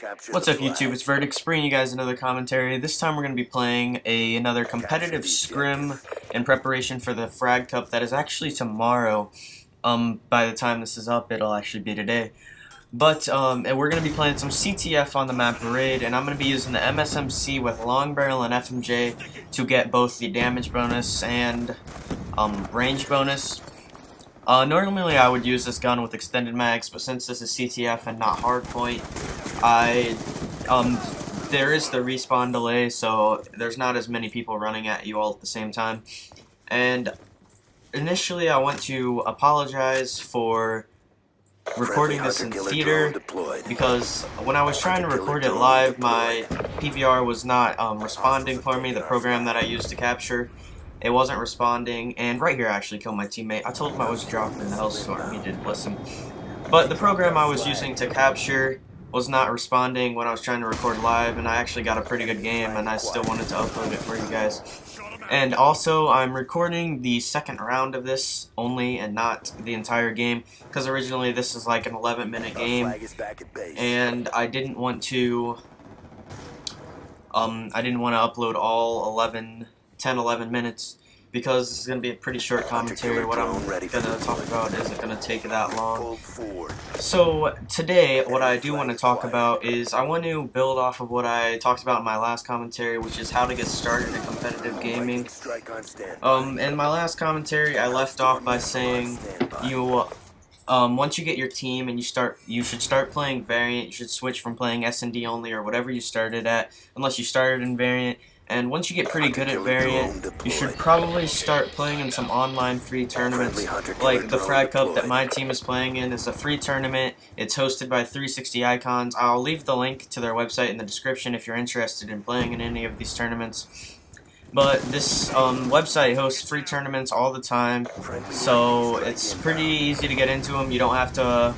What's up YouTube, it's Verdixx bringing you guys another commentary. This time we're going to be playing a another competitive scrim in preparation for the Frag Cup that is actually tomorrow. Um, by the time this is up, it'll actually be today. But, um, and we're going to be playing some CTF on the map Raid, and I'm going to be using the MSMC with Long Barrel and FMJ to get both the damage bonus and, um, range bonus. Uh, normally I would use this gun with extended mags, but since this is CTF and not hardpoint, I, um, there is the respawn delay, so there's not as many people running at you all at the same time. And initially I want to apologize for recording this in theater because when I was trying to record it live, my PVR was not um, responding for me, the program that I used to capture. It wasn't responding, and right here I actually killed my teammate. I told him I was dropping the Hellstorm, he didn't listen. But the program I was using to capture was not responding when I was trying to record live, and I actually got a pretty good game, and I still wanted to upload it for you guys. And also, I'm recording the second round of this only, and not the entire game, because originally this is like an 11 minute game, and I didn't want to, um, I didn't want to upload all 11 10, 11 minutes because this is going to be a pretty short commentary. What I'm going to talk about isn't going to take that long. So today, what I do want to talk about is I want to build off of what I talked about in my last commentary, which is how to get started in competitive gaming. Um, in my last commentary, I left off by saying you um, once you get your team and you start, you should start playing variant. You should switch from playing S and D only or whatever you started at, unless you started in variant. And once you get pretty good at Variant, you should probably start playing in some online free tournaments. Like the Frag Cup that my team is playing in is a free tournament. It's hosted by 360 Icons. I'll leave the link to their website in the description if you're interested in playing in any of these tournaments. But this um, website hosts free tournaments all the time, so it's pretty easy to get into them. You don't have to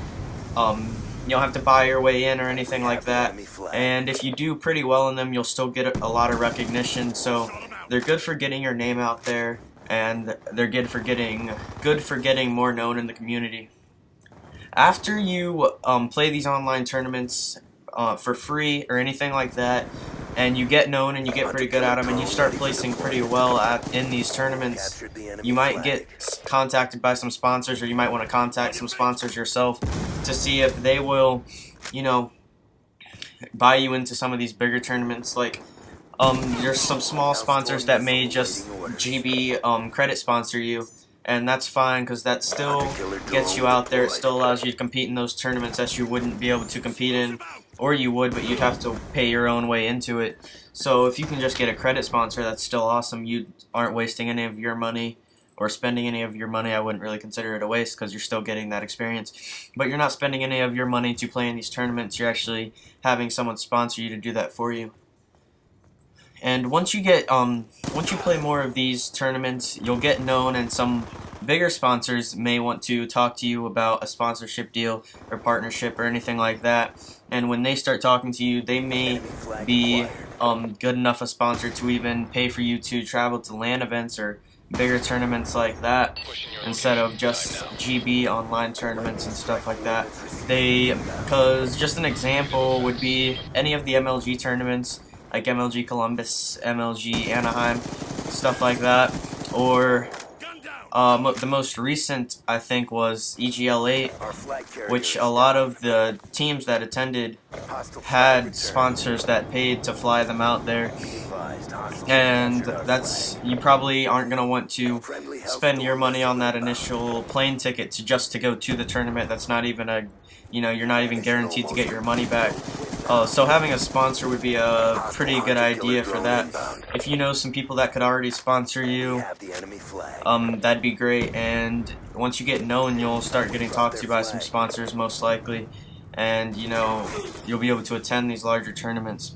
um, you don't have to buy your way in or anything like that. And if you do pretty well in them, you'll still get a lot of recognition. So they're good for getting your name out there, and they're good for getting good for getting more known in the community. After you um, play these online tournaments uh, for free or anything like that, and you get known and you get pretty good at them and you start placing pretty well at in these tournaments, you might get contacted by some sponsors or you might want to contact some sponsors yourself to see if they will, you know, buy you into some of these bigger tournaments. Like, um, there's some small sponsors that may just GB um, credit sponsor you, and that's fine because that still gets you out there. It still allows you to compete in those tournaments that you wouldn't be able to compete in, or you would, but you'd have to pay your own way into it. So if you can just get a credit sponsor, that's still awesome. You aren't wasting any of your money or spending any of your money, I wouldn't really consider it a waste because you're still getting that experience. But you're not spending any of your money to play in these tournaments. You're actually having someone sponsor you to do that for you. And once you get, um, once you play more of these tournaments, you'll get known and some bigger sponsors may want to talk to you about a sponsorship deal or partnership or anything like that. And when they start talking to you, they may be um, good enough a sponsor to even pay for you to travel to LAN events or bigger tournaments like that instead of just GB online tournaments and stuff like that. They, because just an example would be any of the MLG tournaments, like MLG Columbus, MLG Anaheim, stuff like that, or um, the most recent, I think, was EGL8, which a lot of the teams that attended had sponsors that paid to fly them out there. And that's, you probably aren't going to want to spend your money on that initial plane ticket to just to go to the tournament. That's not even a, you know, you're not even guaranteed to get your money back. Uh, so having a sponsor would be a pretty good idea for that. If you know some people that could already sponsor you, um, that'd be great. And once you get known, you'll start getting talked to by some sponsors most likely. And, you know, you'll be able to attend these larger tournaments.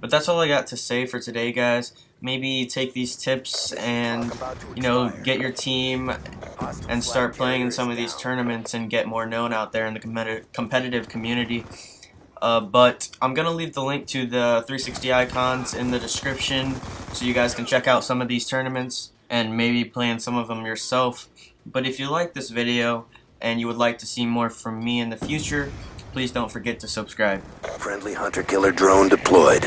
But that's all I got to say for today, guys. Maybe take these tips and, you know, get your team and start playing in some of these tournaments and get more known out there in the competitive community. Uh, but I'm going to leave the link to the 360 icons in the description so you guys can check out some of these tournaments and maybe play in some of them yourself. But if you like this video and you would like to see more from me in the future, please don't forget to subscribe. Friendly hunter-killer drone deployed.